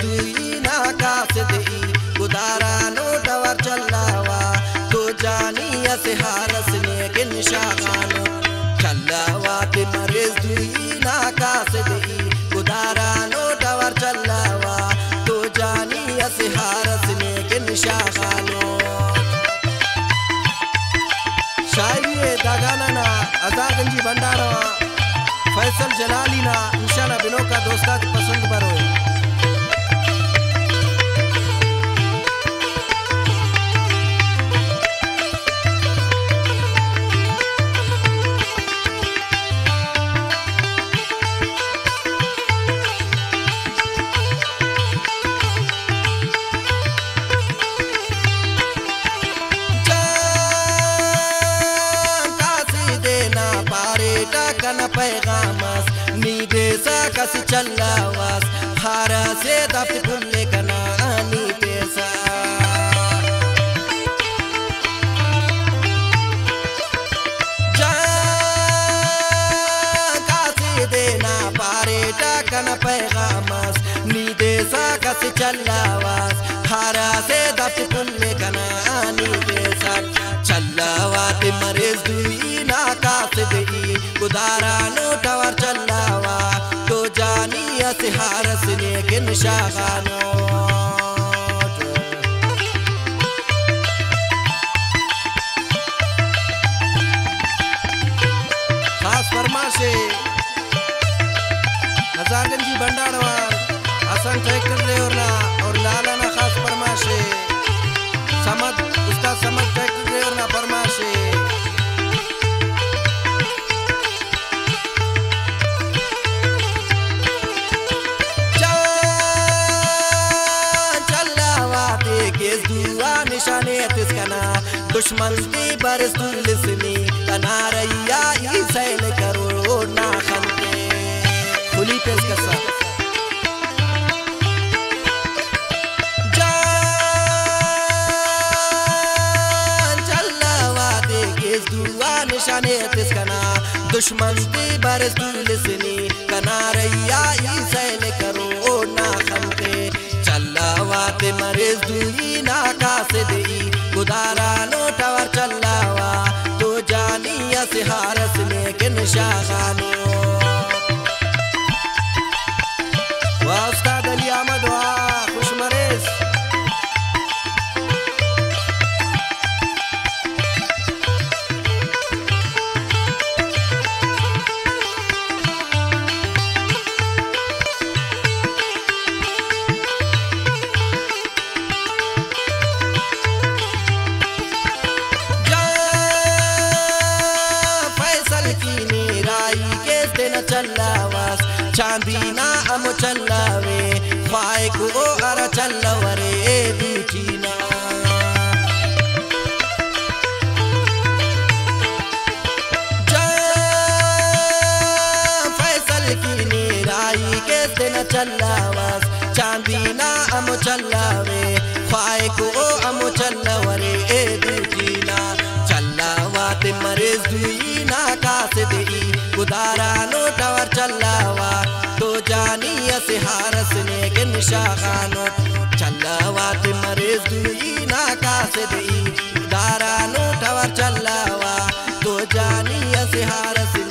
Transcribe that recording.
दुई ना कास दई गुदारा नो डवर चल्लावा तो जानी असे हारस ने गिन शागानो चल्लावा के मरीज़ दुई ना कास दई गुदारा नो डवर चल्लावा तो जानी असे हारस ने गिन शागानो शायरी दागाना ना अजागंजी भंडारा। फैसल जलाली ना, इंशाल्लाह बिनो का दोस्ता पसंद करो देसा कस चल्लावास हारा से दप फुल्ले कना नी देसा देना पारे टकन पैगामस नी देसा कस चल्लावास हारा से दप फुल्ले कना नी देसा चल्लावात मरेज दुई ना कास दई गुदारा जानिया से हारस ने के निशानो की बरसुल लिसनी कना रैया ई सैल करो ना खनके खुली पेश कसा निशाने तिसकना दुश्मन की बरसुल लिसनी कना shagano चल्लावास चांदी ना अम चल्लावे ख्वाए को अर चल्लवरे दूठी ना फैसल की निराई के दिन चल्लावास चांदी ना अम चल्लावे ख्वाए को अम चल्लवरे ഹാരസിനേകൻ ഷാഹാനോ ചല്ലവാത്തി മറിസ് ദുയിന കാസിദി ദാരാനോ ടവർ ചല്ലവാ തോ ജാനിയ സിഹാരസി